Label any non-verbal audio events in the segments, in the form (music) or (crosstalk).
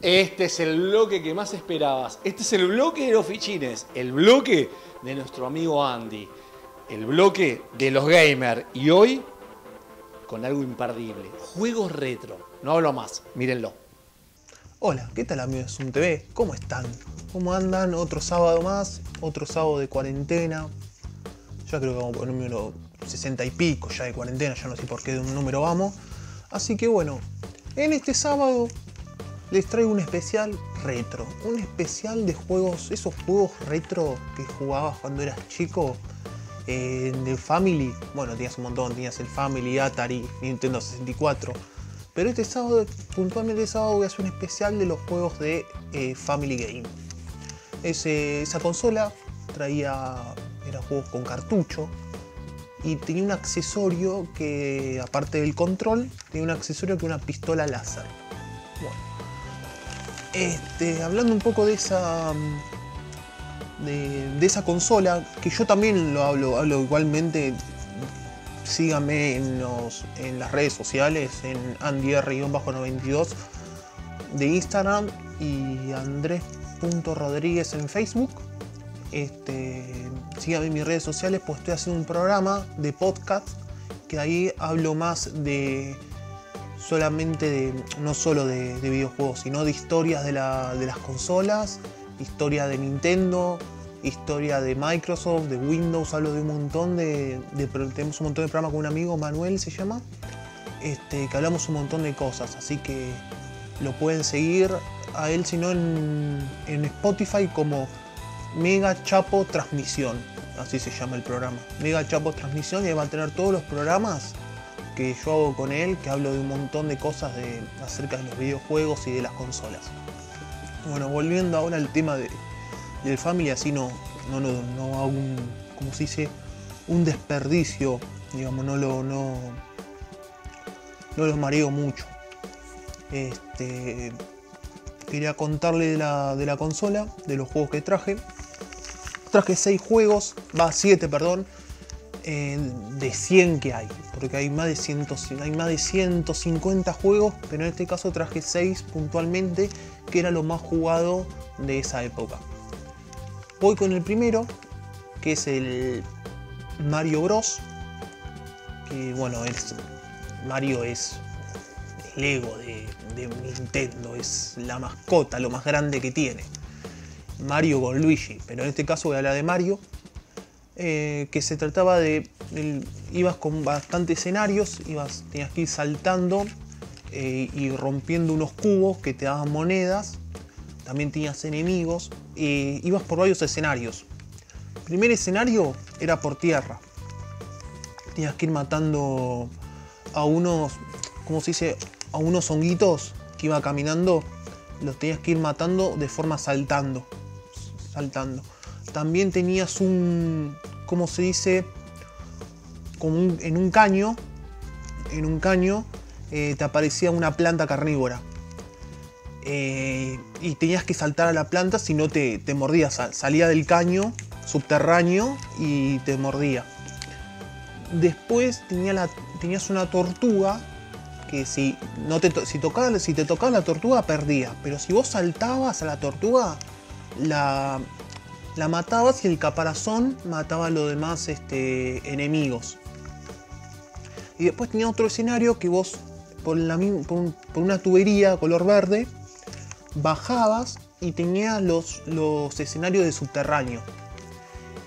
Este es el bloque que más esperabas. Este es el bloque de los fichines. El bloque de nuestro amigo Andy. El bloque de los gamers. Y hoy, con algo imperdible. Juegos retro. No hablo más. Mírenlo. Hola, ¿qué tal amigos de Zoom TV? ¿Cómo están? ¿Cómo andan? Otro sábado más, otro sábado de cuarentena. Ya creo que vamos por el número 60 y pico ya de cuarentena, ya no sé por qué de un número vamos. Así que bueno, en este sábado les traigo un especial retro. Un especial de juegos, esos juegos retro que jugabas cuando eras chico. Eh, de Family, bueno, tenías un montón, tenías el Family, Atari, Nintendo 64. Pero este sábado, puntualmente este sábado, voy a hacer un especial de los juegos de eh, Family Game. esa consola traía era juegos con cartucho y tenía un accesorio que, aparte del control, tenía un accesorio que una pistola láser. Bueno, este, hablando un poco de esa de, esa consola, que yo también lo hablo, hablo igualmente, síganme en, en las redes sociales, en AndyR-92 de Instagram y Andrés.rodríguez en Facebook. Este, síganme en mis redes sociales, pues estoy haciendo un programa de podcast que ahí hablo más de solamente de, no solo de, videojuegos, sino de historias de, las consolas, historia de Nintendo, historia de Microsoft, de Windows, hablo de un montón de, tenemos un montón de programas con un amigo, Manuel se llama, este, que hablamos un montón de cosas, así que lo pueden seguir a él, sino en, en Spotify como Mega Chapo Transmisión, así se llama el programa, Mega Chapo Transmisión y ahí va a tener todos los programas que yo hago con él, que hablo de un montón de cosas de, acerca de los videojuegos y de las consolas. Bueno, volviendo ahora al tema de, del Family, así no, no, no, hago un, como se dice, un desperdicio, digamos, no lo, no, no lo mareo mucho. Este, quería contarle de la, de la consola, de los juegos que traje. Traje 6 juegos, va 7, perdón, de 100 que hay, porque hay más, de 100, hay más de 150 juegos, pero en este caso traje 6 puntualmente, que era lo más jugado de esa época. Voy con el primero, que es el Mario Bros. Que bueno, es, Mario es el ego de, de Nintendo, es la mascota, lo más grande que tiene. Mario con Luigi, pero en este caso voy a hablar de Mario, eh, que se trataba de, ibas con bastantes escenarios, ibas, tenías que ir saltando eh, y rompiendo unos cubos que te daban monedas, también tenías enemigos, e ibas por varios escenarios. El primer escenario era por tierra, tenías que ir matando a unos, ¿cómo se dice? A unos honguitos que iba caminando, los tenías que ir matando de forma saltando, saltando. También tenías un, como se dice, en un caño, en un caño eh, te aparecía una planta carnívora. Eh, y tenías que saltar a la planta si no te, mordía. Salía del caño subterráneo y te mordía. Después tenía la, tenías una tortuga que si, no te, si, tocaba, si te tocaba la tortuga perdía. Pero si vos saltabas a la tortuga, la, la matabas y el caparazón mataba a los demás este, enemigos. Y después tenía otro escenario que vos, por, la, por, una tubería color verde, bajabas y tenías los, los escenarios de subterráneo.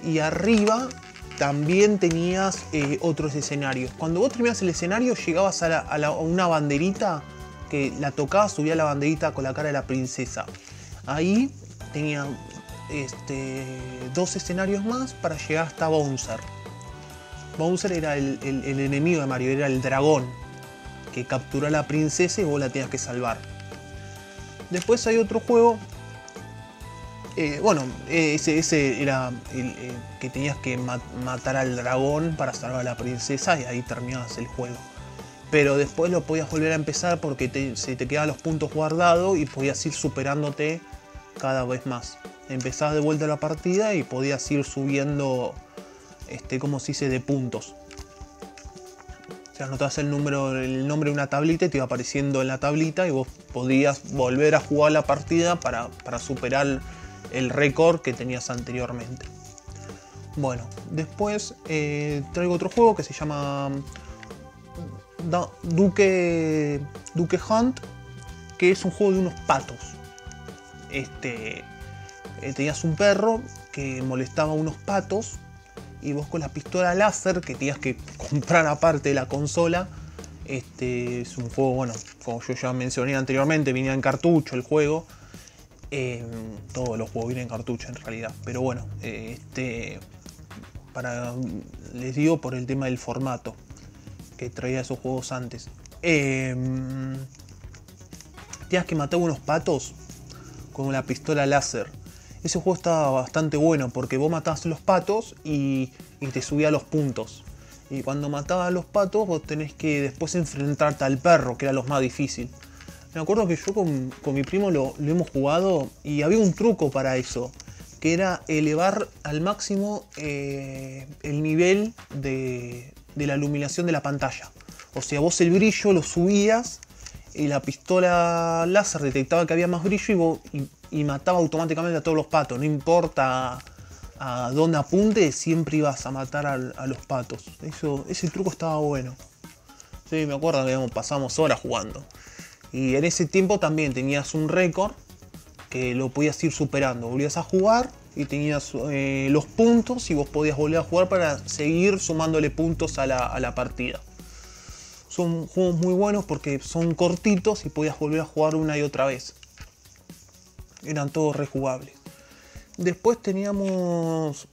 Y arriba también tenías eh, otros escenarios. Cuando vos terminabas el escenario, llegabas a, a, una banderita que la tocabas, subía la banderita con la cara de la princesa. Ahí tenía este, dos escenarios más para llegar hasta Bowser. Bowser era el, enemigo de Mario, era el dragón que capturó a la princesa y vos la tenías que salvar. Después hay otro juego. Eh, bueno, ese, era el, que tenías que matar al dragón para salvar a la princesa y ahí terminabas el juego. Pero después lo podías volver a empezar porque se te quedaban los puntos guardados y podías ir superándote cada vez más empezabas de vuelta la partida y podías ir subiendo, este, como se dice, de puntos. te anotabas el número, el nombre de una tablita y te iba apareciendo en la tablita y vos podías volver a jugar la partida para, para superar el récord que tenías anteriormente. Bueno, después eh, traigo otro juego que se llama Duque, Duque Hunt, que es un juego de unos patos. Este, eh, tenías un perro que molestaba a unos patos y vos con la pistola láser que tenías que (laughs) comprar aparte de la consola. Este es un juego, bueno, como yo ya mencioné anteriormente, venía en cartucho el juego. Eh, todos los juegos vienen en cartucho en realidad, pero bueno, eh, este para les digo por el tema del formato que traía esos juegos antes. Eh, tenías que matar unos patos con una pistola láser. Ese juego estaba bastante bueno porque vos matabas los patos y, te subía los puntos. Y cuando matabas a los patos vos tenés que después enfrentarte al perro, que era lo más difícil. Me acuerdo que yo con, mi primo lo, lo hemos jugado y había un truco para eso, que era elevar al máximo eh, el nivel de, de la iluminación de la pantalla. O sea, vos el brillo lo subías y la pistola láser detectaba que había más brillo y, y- y mataba automáticamente a todos los patos. No importa a dónde apunte, siempre ibas a matar a, los patos. Eso, ese truco estaba bueno. Sí, me acuerdo que digamos, pasamos horas jugando. Y en ese tiempo también tenías un récord que lo podías ir superando. Volvías a jugar y tenías eh, los puntos y vos podías volver a jugar para seguir sumándole puntos a la, a la partida. Son juegos muy buenos porque son cortitos y podías volver a jugar una y otra vez. Eran todos rejugables. Después teníamos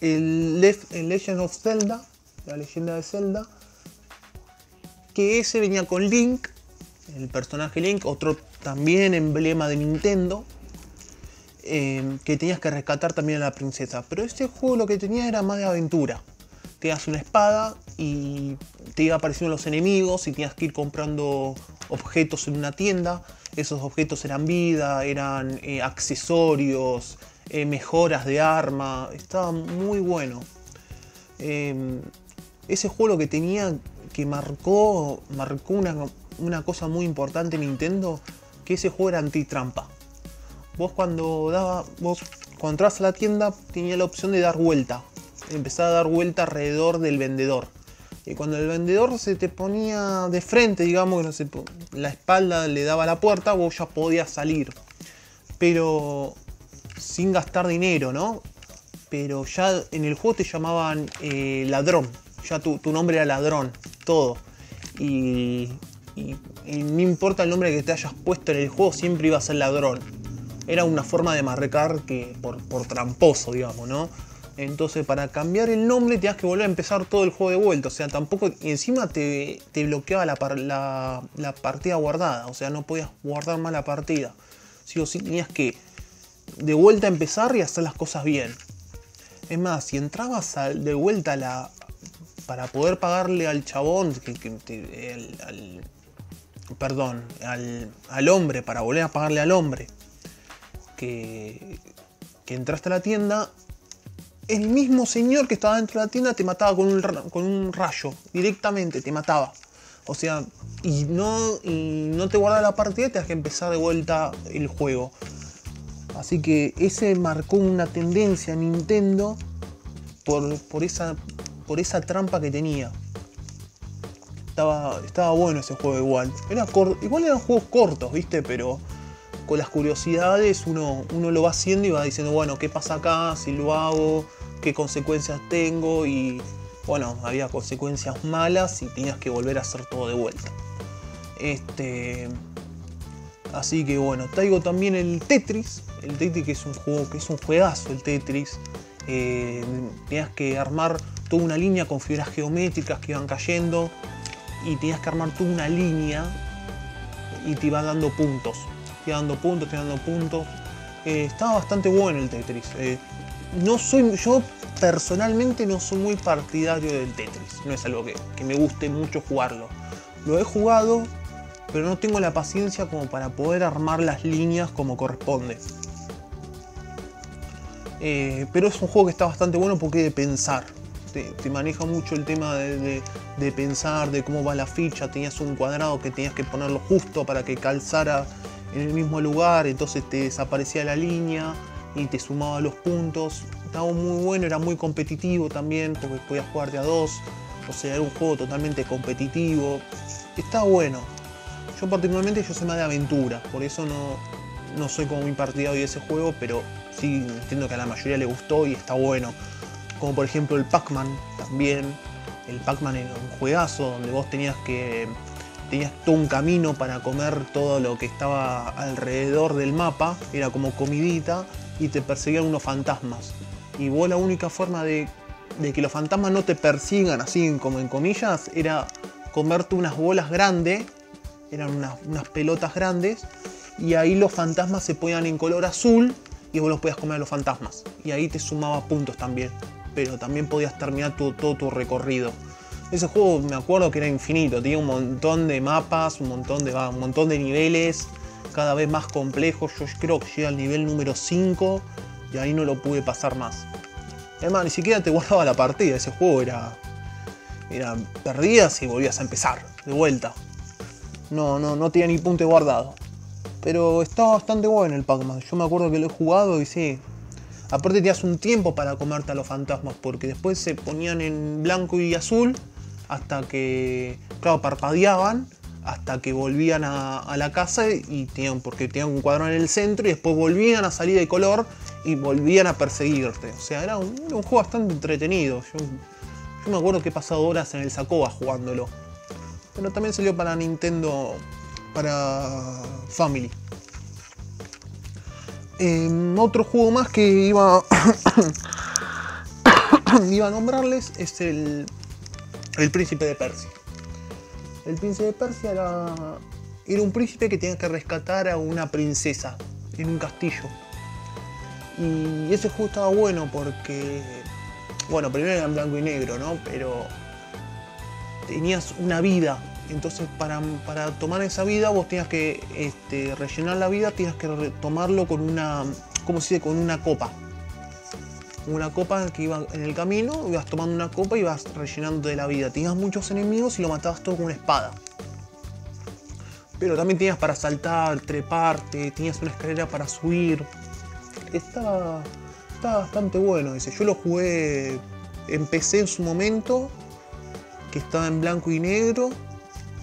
el, Legend of Zelda, la leyenda de Zelda, que ese venía con Link, el personaje Link, otro también emblema de Nintendo, eh, que tenías que rescatar también a la princesa. Pero este juego lo que tenía era más de aventura. Tenías una espada y te iba apareciendo los enemigos y tenías que ir comprando objetos en una tienda. Esos objetos eran vida, eran eh, accesorios, eh, mejoras de arma. Estaba muy bueno. Eh, ese juego que tenía que marcó, marcó una, una cosa muy importante en Nintendo, que ese juego era antitrampa. Vos cuando daba, vos cuando entrabas a la tienda tenía la opción de dar vuelta. Empezaba a dar vuelta alrededor del vendedor. Y cuando el vendedor se te ponía de frente, digamos que no la espalda le daba la puerta, vos ya podías salir. Pero sin gastar dinero, ¿no? Pero ya en el juego te llamaban eh, ladrón. Ya tu, nombre era ladrón, todo. Y, y- no importa el nombre que te hayas puesto en el juego, siempre iba a ser ladrón. Era una forma de marcar que por tramposo, digamos, ¿no? Entonces, para cambiar el nombre tenías que volver a empezar todo el juego de vuelta. O sea, tampoco. Y encima te, te bloqueaba la, la- partida guardada. O sea, no podías guardar más la partida. Sí o sí tenías que de vuelta empezar y hacer las cosas bien. Es más, si entrabas de vuelta a la. para poder pagarle al chabón, al, perdón, al, al hombre, para volver a pagarle al hombre, que, que entraste a la tienda, el mismo señor que estaba dentro de la tienda te mataba con un, con un rayo, directamente, te mataba. O sea, y no, y no te guardaba la partida y tenías que empezar de vuelta el juego. Así que ese marcó una tendencia a Nintendo por, por, esa, por esa trampa que tenía. Estaba, estaba bueno ese juego igual. Era igual eran juegos cortos, ¿viste? Pero con las curiosidades uno, uno lo va haciendo y va diciendo, bueno, ¿qué pasa acá? Si lo hago, ¿qué consecuencias tengo? Y bueno, había consecuencias malas y tenías que volver a hacer todo de vuelta. Este. Así que bueno, traigo también el Tetris. El Tetris que es un juego, que es un juegazo el Tetris. Eh, tenías que armar toda una línea con figuras geométricas que iban cayendo. Y tenías que armar toda una línea y te iban dando puntos. Te iban dando puntos, te iban dando puntos. Eh, estaba bastante bueno el Tetris. Eh, no soy, yo personalmente no soy muy partidario del Tetris. No es algo que, que me guste mucho jugarlo. Lo he jugado, pero no tengo la paciencia como para poder armar las líneas como corresponde. Eh, pero es un juego que está bastante bueno porque de pensar. te, te maneja mucho el tema de- de pensar, de cómo va la ficha. Tenías un cuadrado que tenías que ponerlo justo para que calzara en el mismo lugar, entonces te desaparecía la línea y te sumaba los puntos. Estaba muy bueno, era muy competitivo también, porque podías jugar de a dos. O sea, era un juego totalmente competitivo. Está bueno. Yo particularmente yo soy más de aventura, por eso no, no soy como muy partidario de ese juego, pero sí entiendo que a la mayoría le gustó y está bueno. Como por ejemplo el Pac-Man también. El Pac-Man era un juegazo donde vos tenías que. tenías todo un camino para comer todo lo que estaba alrededor del mapa. Era como comidita y te perseguían unos fantasmas. Y vos la única forma de, de que los fantasmas no te persigan así como en comillas era comerte unas bolas grandes. Eran unas, pelotas grandes. Y ahí los fantasmas se ponían en color azul y vos los podías comer a los fantasmas. Y ahí te sumaba puntos también. Pero también podías terminar todo tu recorrido. Ese juego me acuerdo que era infinito, tenía un montón de mapas, un montón de, un montón de niveles, cada vez más complejos. Yo creo que llegué al nivel número 5 y ahí no lo pude pasar más. Además, ni siquiera te guardaba la partida, ese juego era. Era perdías y volvías a empezar, de vuelta. No, no, no tenía ni punto guardado. Pero estaba bastante bueno el Pac-Man. Yo me acuerdo que lo he jugado y sí. Aparte tenías un tiempo para comerte a los fantasmas, porque después se ponían en blanco y azul hasta que, claro, parpadeaban hasta que volvían a, la casa y tenían, porque tenían un cuadrón en el centro y después volvían a salir de color y volvían a perseguirte. O sea, era un, juego bastante entretenido. Yo, yo me acuerdo que he pasado horas en el Sacoba jugándolo. Pero también salió para Nintendo, para Family. Em, otro juego más que iba, (coughs) iba a nombrarles es el, el Príncipe de Persia. El Príncipe de Persia era, era un príncipe que tenía que rescatar a una princesa en un castillo. Y ese juego estaba bueno porque, bueno, primero era en blanco y negro, ¿no? Pero tenías una vida. Entonces para, para tomar esa vida vos tenías que este, rellenar la vida, tenías que tomarlo con una, ¿cómo se dice? Con una copa. Una copa que iba en el camino, ibas tomando una copa y ibas rellenando de la vida. Tenías muchos enemigos y lo matabas todo con una espada. Pero también tenías para saltar, treparte, tenías una escalera para subir. Estaba, estaba bastante bueno ese. Yo lo jugué, empecé en su momento, que estaba en blanco y negro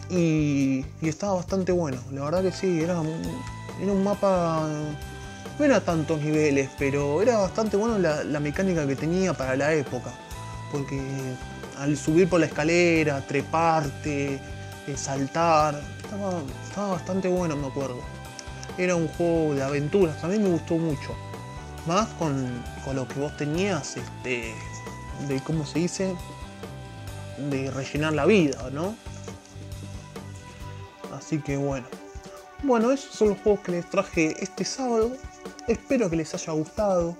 y, y estaba bastante bueno. La verdad que sí, era era un mapa. No era tantos niveles, pero era bastante bueno la, mecánica que tenía para la época. Porque al subir por la escalera, treparte, eh, saltar, estaba, bastante bueno, me acuerdo. Era un juego de aventuras, mí me gustó mucho. Más con, con lo que vos tenías, este, de cómo se dice, de rellenar la vida, ¿no? Así que bueno. Bueno, esos son los juegos que les traje este sábado. Espero que les haya gustado.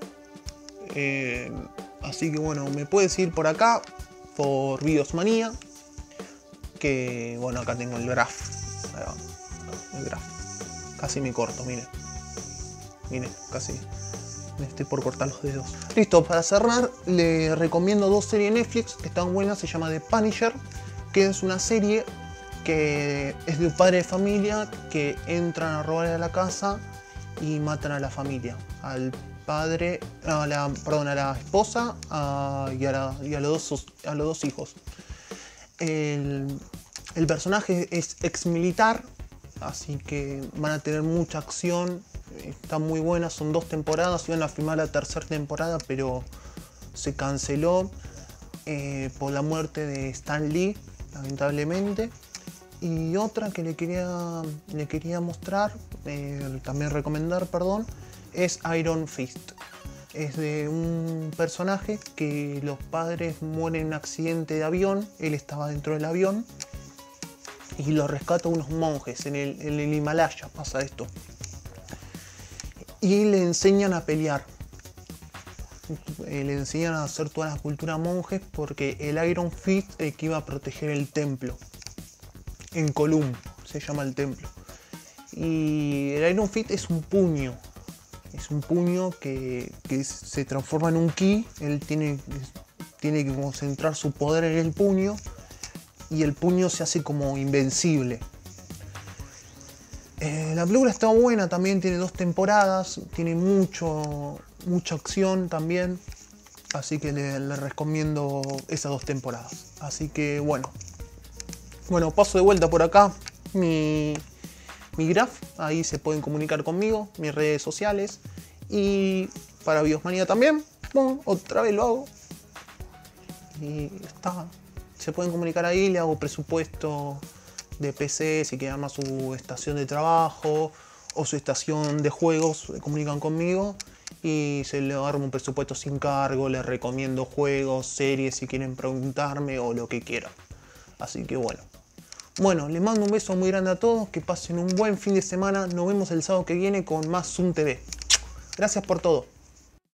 Eh, así que bueno, me puedes ir por acá, por Videosmanía. Que bueno, acá tengo el graph. El graph. Casi me corto, miren. Miren, casi me estoy por cortar los dedos. Listo, para cerrar, les recomiendo dos series Netflix que están buenas. Se llama The Punisher, que es una serie que es de un padre de familia que entran a robar a la casa y matan a la familia. Al padre, a la, perdón, a la esposa a- y, a los dos, a los dos hijos. El, el personaje es ex militar, así que van a tener mucha acción. Está muy buena, son dos temporadas, iban a filmar la tercera temporada, pero se canceló eh, por la muerte de Stan Lee, lamentablemente. Y otra que le quería, le quería mostrar, eh, también recomendar, perdón, es Iron Fist. Es de un personaje que los padres mueren en un accidente de avión, él estaba dentro del avión y lo rescata unos monjes en el, Himalaya, pasa esto. Y le enseñan a pelear. Eh, le enseñan a hacer toda la cultura monjes porque el Iron Fist el que iba a proteger el templo en Colum, se llama el templo. Y el Iron Fist es un puño. Es un puño que, se transforma en un ki. Él tiene. tiene que concentrar su poder en el puño y el puño se hace como invencible. Eh, la película está buena, también tiene dos temporadas, tiene mucho, mucha acción también, así que le recomiendo esas dos temporadas. Así que bueno, bueno, paso de vuelta por acá. Mi, mi graph, ahí se pueden comunicar conmigo, mis redes sociales. Y para Biosmanía también, Pum, otra vez lo hago. Y está, se pueden comunicar ahí, le hago presupuesto de PC, si quieren armar su estación de trabajo o su estación de juegos, se comunican conmigo y se le arma un presupuesto sin cargo, les recomiendo juegos, series si quieren preguntarme o lo que quieran. Así que bueno. Bueno, les mando un beso muy grande a todos, que pasen un buen fin de semana, nos vemos el sábado que viene con más Zoom TV. Gracias por todo.